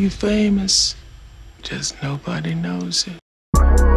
You famous, just nobody knows it.